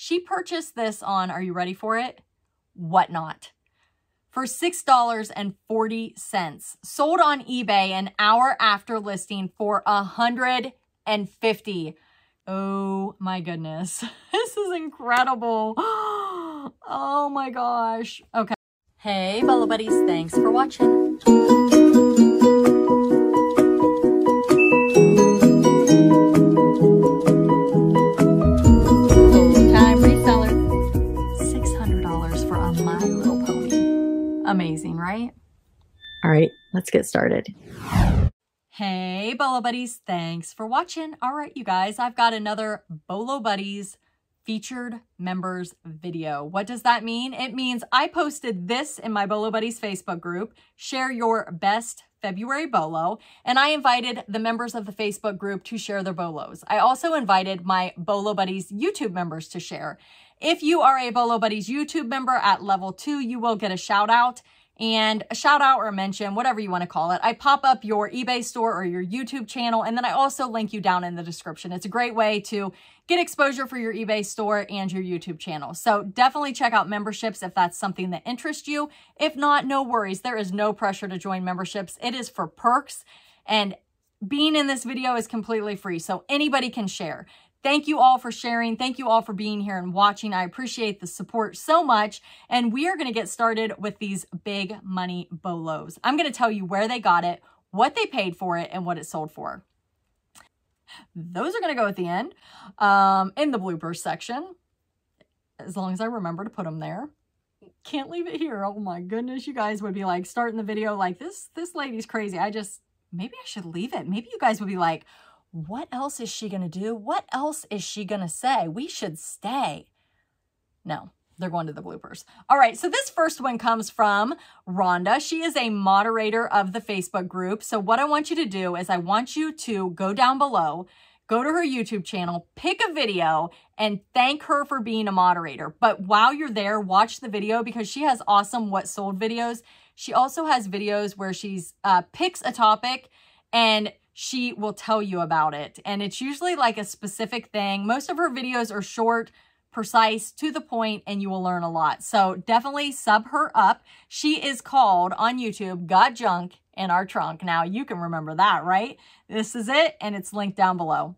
She purchased this on, are you ready for it? Whatnot. For $6.40. Sold on eBay an hour after listing for 150 Oh my goodness. This is incredible. Oh my gosh. Okay. Hey, Bolo Buddies. Thanks for watching. Amazing, right? All right, let's get started. Hey, Bolo Buddies. Thanks for watching. All right, you guys, I've got another Bolo Buddies featured members video. What does that mean? It means I posted this in my Bolo Buddies Facebook group, share your best February Bolo, and I invited the members of the Facebook group to share their Bolos. I also invited my Bolo Buddies YouTube members to share. If you are a Bolo Buddies YouTube member at level two, you will get a shout out and a shout out or a mention, whatever you want to call it. I pop up your eBay store or your YouTube channel, and then I also link you down in the description. It's a great way to get exposure for your eBay store and your YouTube channel. So definitely check out memberships if that's something that interests you. If not, no worries. There is no pressure to join memberships. It is for perks and being in this video is completely free, so anybody can share. Thank you all for sharing. Thank you all for being here and watching. I appreciate the support so much. And we are going to get started with these big money bolos. I'm going to tell you where they got it, what they paid for it, and what it sold for. Those are going to go at the end um, in the bloopers section, as long as I remember to put them there. Can't leave it here. Oh my goodness, you guys would be like starting the video like this. This lady's crazy. I just, maybe I should leave it. Maybe you guys would be like, what else is she going to do? What else is she going to say? We should stay. No, they're going to the bloopers. All right, so this first one comes from Rhonda. She is a moderator of the Facebook group. So what I want you to do is I want you to go down below, go to her YouTube channel, pick a video, and thank her for being a moderator. But while you're there, watch the video because she has awesome what sold videos. She also has videos where she's uh, picks a topic and she will tell you about it. And it's usually like a specific thing. Most of her videos are short, precise, to the point, and you will learn a lot. So definitely sub her up. She is called on YouTube, Got Junk in Our Trunk. Now you can remember that, right? This is it, and it's linked down below.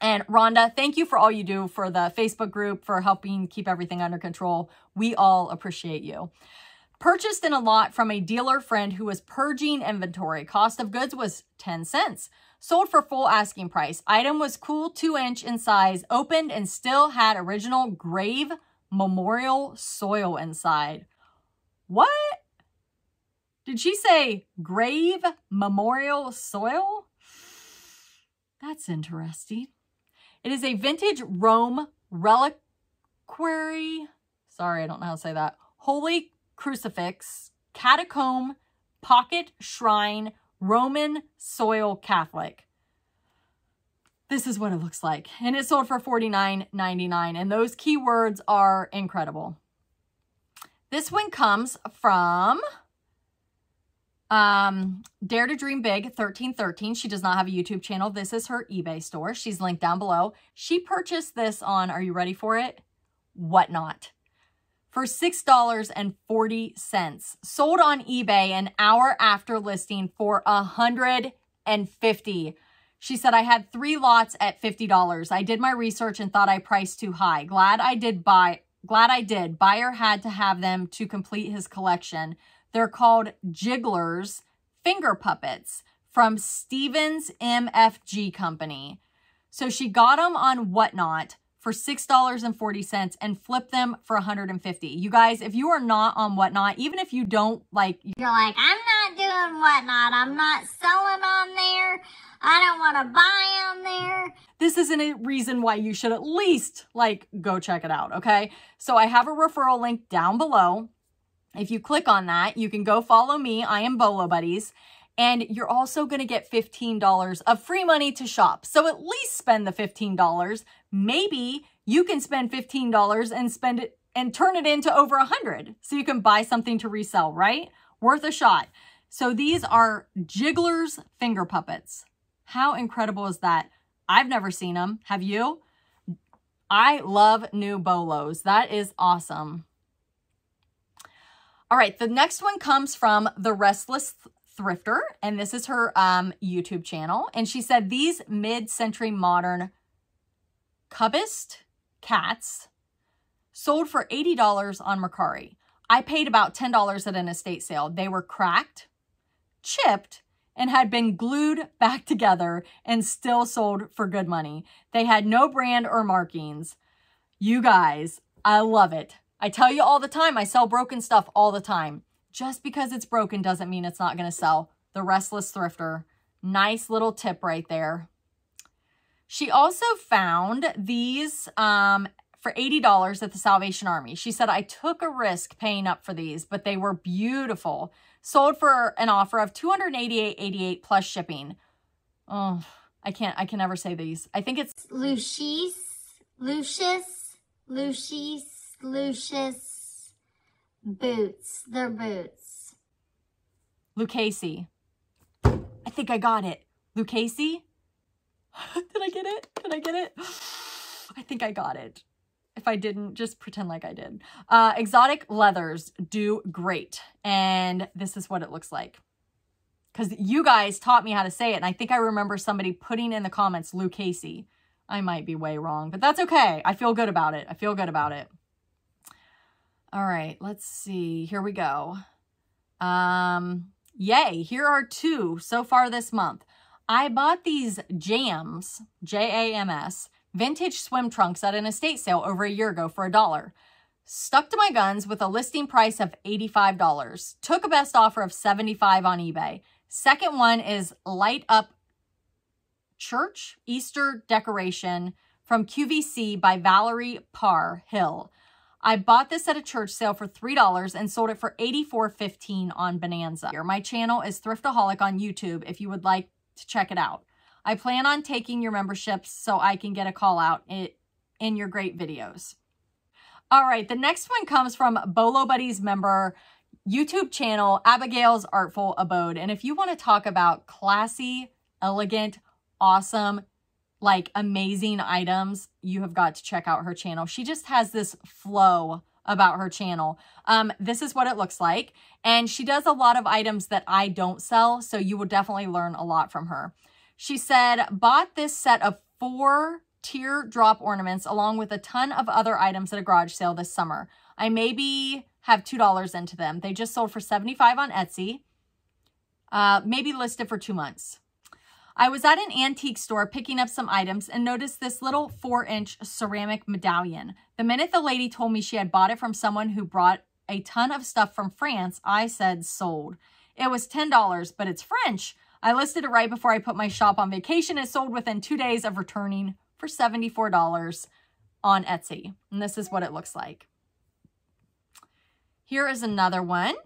And Rhonda, thank you for all you do for the Facebook group, for helping keep everything under control. We all appreciate you. Purchased in a lot from a dealer friend who was purging inventory. Cost of goods was 10 cents. Sold for full asking price. Item was cool 2 inch in size. Opened and still had original grave memorial soil inside. What? Did she say grave memorial soil? That's interesting. It is a vintage Rome reliquary. Sorry, I don't know how to say that. Holy crucifix, catacomb, pocket shrine, Roman soil Catholic. This is what it looks like. And it sold for $49.99. And those keywords are incredible. This one comes from um, Dare to Dream Big 1313. She does not have a YouTube channel. This is her eBay store. She's linked down below. She purchased this on, are you ready for it? Whatnot for $6.40. Sold on eBay an hour after listing for 150 She said, I had three lots at $50. I did my research and thought I priced too high. Glad I did buy, glad I did. Buyer had to have them to complete his collection. They're called Jigglers Finger Puppets from Stevens MFG Company. So she got them on Whatnot for $6.40 and flip them for 150 You guys, if you are not on Whatnot, even if you don't like... You're like, I'm not doing Whatnot. I'm not selling on there. I don't want to buy on there. This isn't a reason why you should at least, like, go check it out, okay? So I have a referral link down below. If you click on that, you can go follow me. I am Bolo Buddies. And you're also going to get $15 of free money to shop. So at least spend the $15. Maybe you can spend $15 and spend it and turn it into over a 100 so you can buy something to resell, right? Worth a shot. So these are Jigglers finger puppets. How incredible is that? I've never seen them. Have you? I love new bolos. That is awesome. All right, the next one comes from The Restless Thrifter, and this is her um, YouTube channel. And she said, these mid-century modern Cubist cats sold for $80 on Mercari. I paid about $10 at an estate sale. They were cracked, chipped, and had been glued back together and still sold for good money. They had no brand or markings. You guys, I love it. I tell you all the time, I sell broken stuff all the time. Just because it's broken doesn't mean it's not going to sell. The Restless Thrifter. Nice little tip right there. She also found these um, for $80 at the Salvation Army. She said, I took a risk paying up for these, but they were beautiful. Sold for an offer of $288.88 plus shipping. Oh, I can't, I can never say these. I think it's Lucius, Lucius, Lucius, Lucius boots. They're boots. Lucchese. I think I got it. Lucchese? Did I get it? Did I get it? I think I got it. If I didn't, just pretend like I did. Uh, exotic leathers do great. And this is what it looks like. Because you guys taught me how to say it. And I think I remember somebody putting in the comments, Lou Casey. I might be way wrong, but that's okay. I feel good about it. I feel good about it. All right, let's see. Here we go. Um, yay, here are two so far this month. I bought these Jams, J-A-M-S, vintage swim trunks at an estate sale over a year ago for a dollar. Stuck to my guns with a listing price of $85. Took a best offer of 75 on eBay. Second one is Light Up Church Easter Decoration from QVC by Valerie Parr Hill. I bought this at a church sale for $3 and sold it for $84.15 on Bonanza. My channel is Thriftaholic on YouTube if you would like to check it out. I plan on taking your memberships so I can get a call out in, your great videos. All right, the next one comes from Bolo Buddies member YouTube channel, Abigail's Artful Abode. And if you want to talk about classy, elegant, awesome, like amazing items, you have got to check out her channel. She just has this flow about her channel. Um, this is what it looks like. And she does a lot of items that I don't sell, so you will definitely learn a lot from her. She said, bought this set of four teardrop ornaments along with a ton of other items at a garage sale this summer. I maybe have $2 into them. They just sold for 75 on Etsy. Uh, maybe listed for two months. I was at an antique store picking up some items and noticed this little four inch ceramic medallion. The minute the lady told me she had bought it from someone who brought a ton of stuff from France, I said sold. It was $10, but it's French. I listed it right before I put my shop on vacation. It sold within two days of returning for $74 on Etsy. And this is what it looks like. Here is another one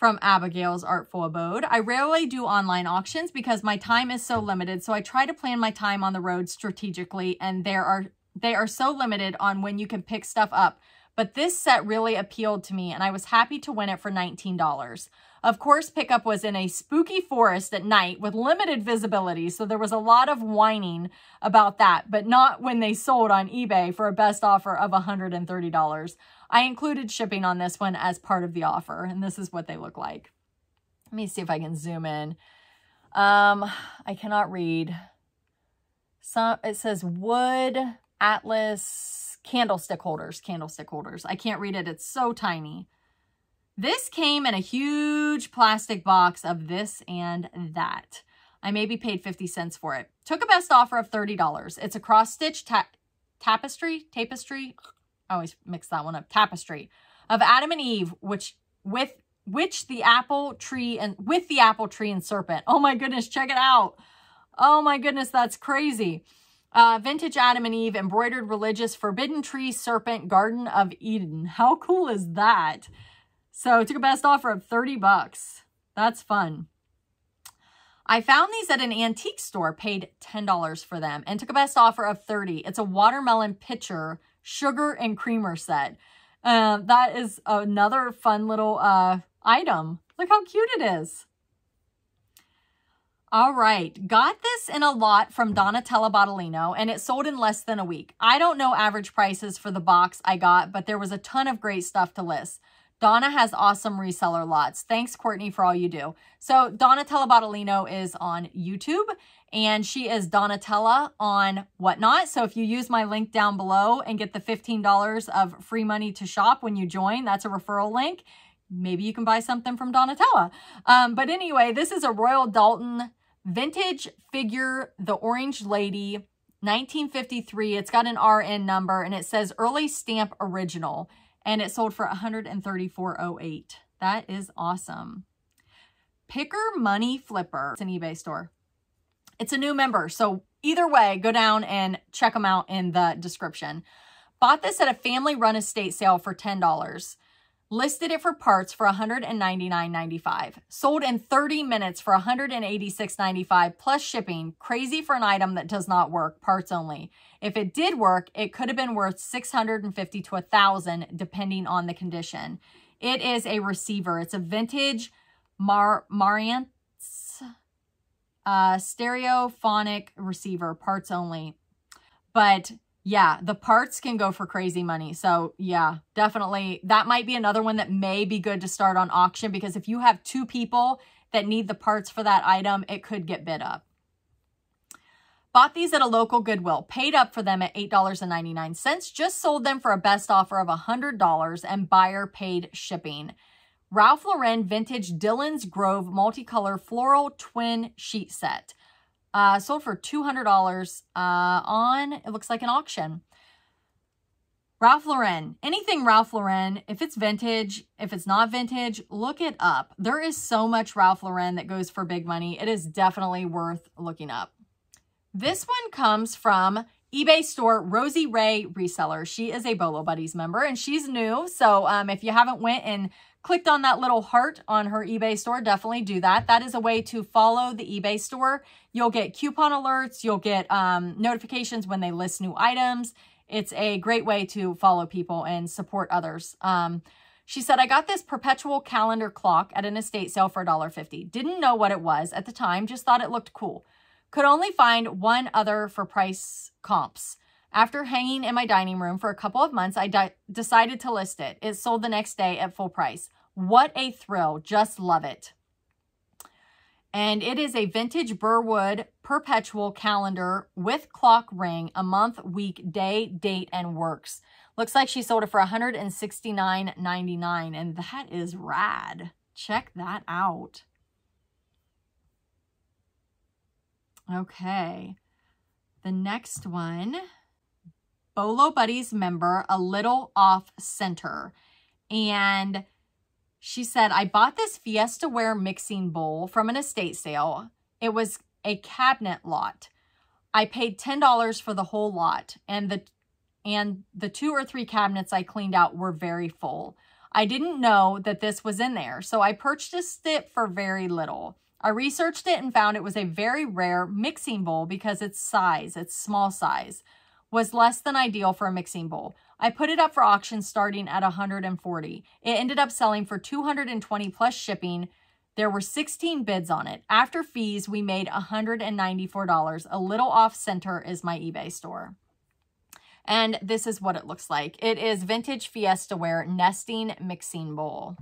from Abigail's Artful Abode. I rarely do online auctions because my time is so limited, so I try to plan my time on the road strategically, and there are they are so limited on when you can pick stuff up. But this set really appealed to me, and I was happy to win it for $19. Of course, pickup was in a spooky forest at night with limited visibility, so there was a lot of whining about that, but not when they sold on eBay for a best offer of $130. I included shipping on this one as part of the offer, and this is what they look like. Let me see if I can zoom in. Um, I cannot read. Some it says wood, atlas, candlestick holders, candlestick holders. I can't read it. It's so tiny. This came in a huge plastic box of this and that. I maybe paid 50 cents for it. Took a best offer of $30. It's a cross-stitch ta tapestry, tapestry, I always mix that one up, tapestry of Adam and Eve, which with which the apple tree and with the apple tree and serpent. Oh my goodness, check it out. Oh my goodness, that's crazy. Uh, vintage Adam and Eve, embroidered religious forbidden tree, serpent, garden of Eden. How cool is that? So took a best offer of 30 bucks. That's fun. I found these at an antique store, paid $10 for them, and took a best offer of 30. It's a watermelon pitcher sugar and creamer set. Uh, that is another fun little uh, item. Look how cute it is. All right, got this in a lot from Donatella Bottolino, and it sold in less than a week. I don't know average prices for the box I got, but there was a ton of great stuff to list. Donna has awesome reseller lots. Thanks, Courtney, for all you do. So Donatella Bottolino is on YouTube, and she is Donatella on Whatnot. So if you use my link down below and get the $15 of free money to shop when you join, that's a referral link. Maybe you can buy something from Donatella. Um, but anyway, this is a Royal Doulton Vintage figure, the Orange Lady, 1953. It's got an RN number and it says early stamp original and it sold for 134.08. That is awesome. Picker Money Flipper. It's an eBay store. It's a new member. So either way, go down and check them out in the description. Bought this at a family run estate sale for $10 listed it for parts for $199.95. Sold in 30 minutes for $186.95 plus shipping. Crazy for an item that does not work, parts only. If it did work, it could have been worth 650 to 1000 depending on the condition. It is a receiver. It's a vintage Mar Marantz uh, stereophonic receiver, parts only. But yeah, the parts can go for crazy money. So yeah, definitely. That might be another one that may be good to start on auction because if you have two people that need the parts for that item, it could get bid up. Bought these at a local Goodwill, paid up for them at $8.99, just sold them for a best offer of $100 and buyer paid shipping. Ralph Lauren Vintage Dylan's Grove Multicolor Floral Twin Sheet Set. Uh, sold for $200 uh, on, it looks like an auction. Ralph Lauren, anything Ralph Lauren, if it's vintage, if it's not vintage, look it up. There is so much Ralph Lauren that goes for big money. It is definitely worth looking up. This one comes from eBay store Rosie Ray Reseller. She is a Bolo Buddies member and she's new. So um, if you haven't went and clicked on that little heart on her eBay store, definitely do that. That is a way to follow the eBay store. You'll get coupon alerts. You'll get um, notifications when they list new items. It's a great way to follow people and support others. Um, she said, I got this perpetual calendar clock at an estate sale for $1.50. Didn't know what it was at the time, just thought it looked cool. Could only find one other for price comps. After hanging in my dining room for a couple of months, I decided to list it. It sold the next day at full price. What a thrill. Just love it. And it is a vintage Burwood perpetual calendar with clock ring, a month, week, day, date, and works. Looks like she sold it for $169.99, and that is rad. Check that out. Okay. The next one Bolo Buddies member a little off center. And she said, I bought this Fiesta Ware mixing bowl from an estate sale. It was a cabinet lot. I paid $10 for the whole lot and the and the two or three cabinets I cleaned out were very full. I didn't know that this was in there, so I purchased it for very little. I researched it and found it was a very rare mixing bowl because its size, its small size was less than ideal for a mixing bowl. I put it up for auction starting at 140. It ended up selling for 220 plus shipping. There were 16 bids on it. After fees, we made $194. A little off center is my eBay store. And this is what it looks like. It is vintage Fiesta Ware nesting mixing bowl.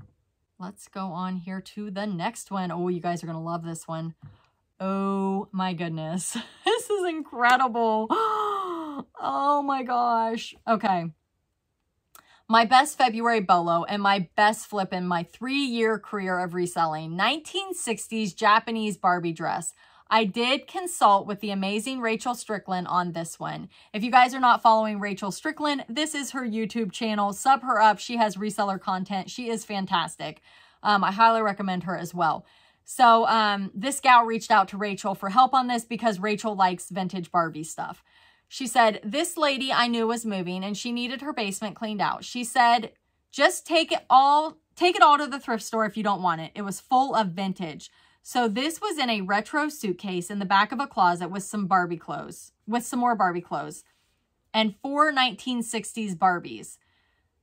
Let's go on here to the next one. Oh, you guys are going to love this one. Oh my goodness. This is incredible. Oh, Oh my gosh. Okay. My best February bolo and my best flip in my three-year career of reselling. 1960s Japanese Barbie dress. I did consult with the amazing Rachel Strickland on this one. If you guys are not following Rachel Strickland, this is her YouTube channel. Sub her up. She has reseller content. She is fantastic. Um, I highly recommend her as well. So um, this gal reached out to Rachel for help on this because Rachel likes vintage Barbie stuff. She said, this lady I knew was moving and she needed her basement cleaned out. She said, just take it all, take it all to the thrift store if you don't want it. It was full of vintage. So this was in a retro suitcase in the back of a closet with some Barbie clothes, with some more Barbie clothes and four 1960s Barbies.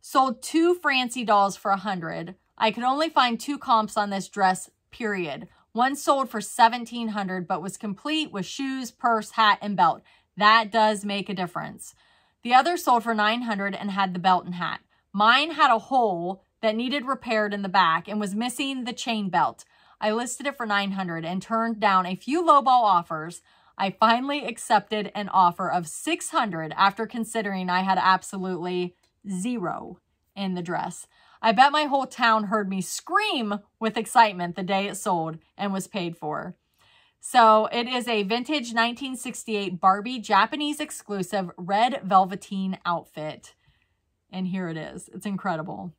Sold two Francie dolls for a hundred. I could only find two comps on this dress, period. One sold for 1700 but was complete with shoes, purse, hat, and belt. That does make a difference. The other sold for 900 and had the belt and hat. Mine had a hole that needed repaired in the back and was missing the chain belt. I listed it for 900 and turned down a few lowball offers. I finally accepted an offer of 600 after considering I had absolutely zero in the dress. I bet my whole town heard me scream with excitement the day it sold and was paid for. So it is a vintage 1968 Barbie Japanese exclusive red velveteen outfit. And here it is. It's incredible.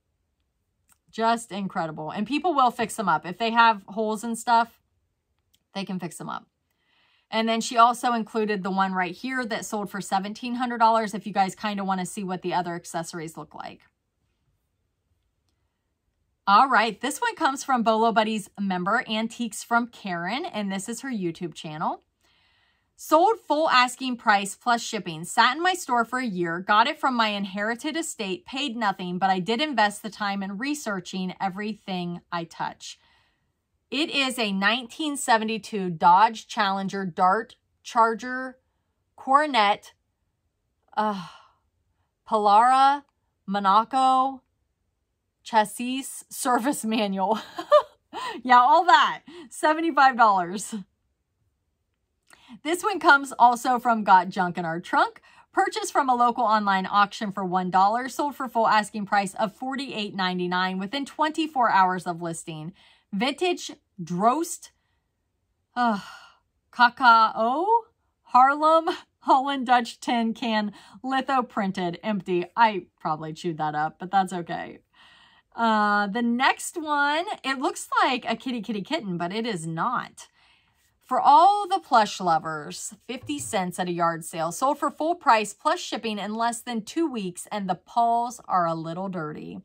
Just incredible. And people will fix them up. If they have holes and stuff, they can fix them up. And then she also included the one right here that sold for $1,700 if you guys kind of want to see what the other accessories look like. All right, this one comes from Bolo Buddies member, Antiques from Karen, and this is her YouTube channel. Sold full asking price plus shipping. Sat in my store for a year, got it from my inherited estate, paid nothing, but I did invest the time in researching everything I touch. It is a 1972 Dodge Challenger Dart Charger Coronet uh, Polara Monaco chassis service manual. yeah, all that. $75. This one comes also from Got Junk in Our Trunk. Purchased from a local online auction for $1, sold for full asking price of $48.99 within 24 hours of listing. Vintage Drost uh, Cacao Haarlem Holland Dutch tin can litho printed empty. I probably chewed that up, but that's okay. Uh, the next one, it looks like a kitty kitty kitten, but it is not. For all the plush lovers, 50 cents at a yard sale. Sold for full price plus shipping in less than two weeks, and the paws are a little dirty.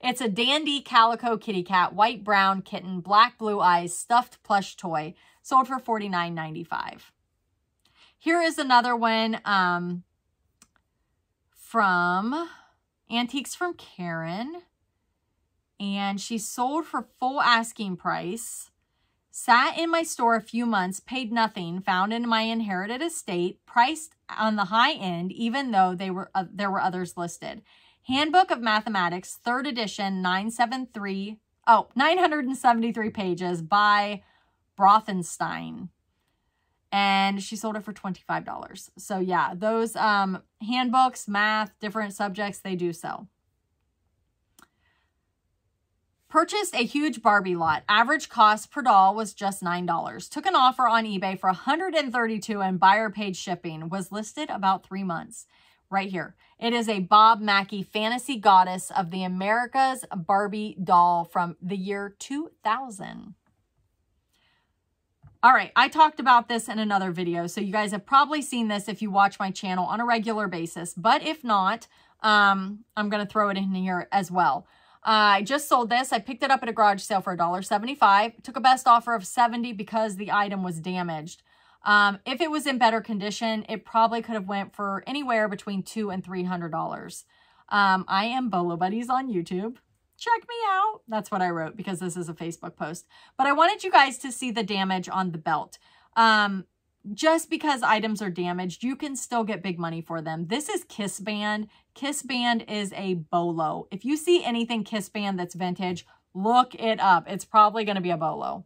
It's a dandy calico kitty cat, white brown kitten, black blue eyes, stuffed plush toy. Sold for $49.95. Here is another one um, from Antiques from Karen and she sold for full asking price. Sat in my store a few months, paid nothing, found in my inherited estate, priced on the high end, even though they were uh, there were others listed. Handbook of Mathematics, third edition, 973, oh, 973 pages by Brothenstein. And she sold it for $25. So yeah, those um, handbooks, math, different subjects, they do sell. Purchased a huge Barbie lot. Average cost per doll was just $9. Took an offer on eBay for 132 and buyer paid shipping. Was listed about three months. Right here. It is a Bob Mackie fantasy goddess of the America's Barbie doll from the year 2000. All right, I talked about this in another video, so you guys have probably seen this if you watch my channel on a regular basis. But if not, um, I'm going to throw it in here as well. I just sold this. I picked it up at a garage sale for $1.75. Took a best offer of 70 because the item was damaged. Um, if it was in better condition, it probably could have went for anywhere between two and $300. Um, I am Bolo Buddies on YouTube. Check me out. That's what I wrote because this is a Facebook post. But I wanted you guys to see the damage on the belt. Um, just because items are damaged, you can still get big money for them. This is Kiss Band. Kiss Band is a bolo. If you see anything Kiss Band that's vintage, look it up. It's probably going to be a bolo.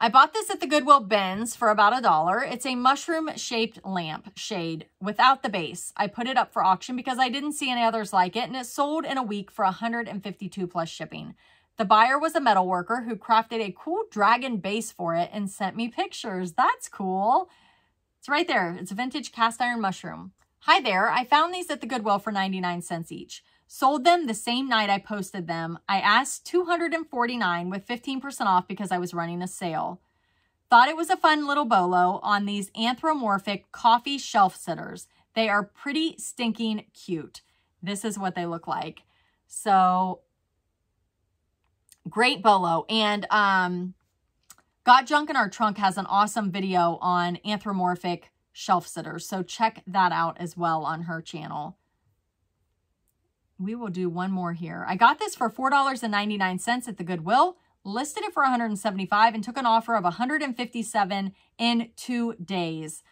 I bought this at the Goodwill Bins for about a dollar. It's a mushroom-shaped lamp shade without the base. I put it up for auction because I didn't see any others like it, and it sold in a week for 152 plus shipping. The buyer was a metal worker who crafted a cool dragon base for it and sent me pictures. That's cool. It's right there. It's a vintage cast iron mushroom. Hi there. I found these at the Goodwill for 99 cents each. Sold them the same night I posted them. I asked 249 with 15% off because I was running a sale. Thought it was a fun little bolo on these anthropomorphic coffee shelf sitters. They are pretty stinking cute. This is what they look like. So Great bolo. And um, Got Junk in Our Trunk has an awesome video on anthropomorphic shelf sitters. So check that out as well on her channel. We will do one more here. I got this for $4.99 at the Goodwill. listed it for 175 and took an offer of 157 in two days.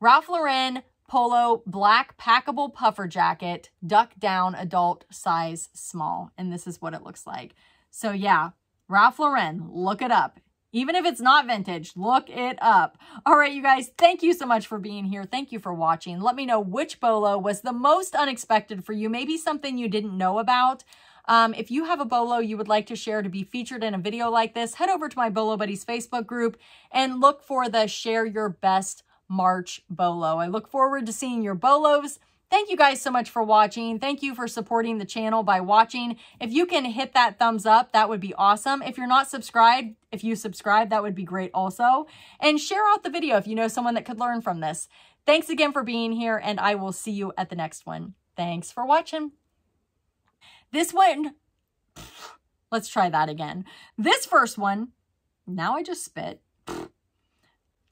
Ralph Lauren polo black packable puffer jacket, duck down adult size small. And this is what it looks like. So yeah, Ralph Lauren, look it up. Even if it's not vintage, look it up. All right, you guys, thank you so much for being here. Thank you for watching. Let me know which bolo was the most unexpected for you. Maybe something you didn't know about. Um, if you have a bolo you would like to share to be featured in a video like this, head over to my Bolo Buddies Facebook group and look for the Share Your Best March Bolo. I look forward to seeing your bolos. Thank you guys so much for watching. Thank you for supporting the channel by watching. If you can hit that thumbs up, that would be awesome. If you're not subscribed, if you subscribe, that would be great also. And share out the video if you know someone that could learn from this. Thanks again for being here, and I will see you at the next one. Thanks for watching. This one, let's try that again. This first one, now I just spit.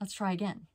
Let's try again.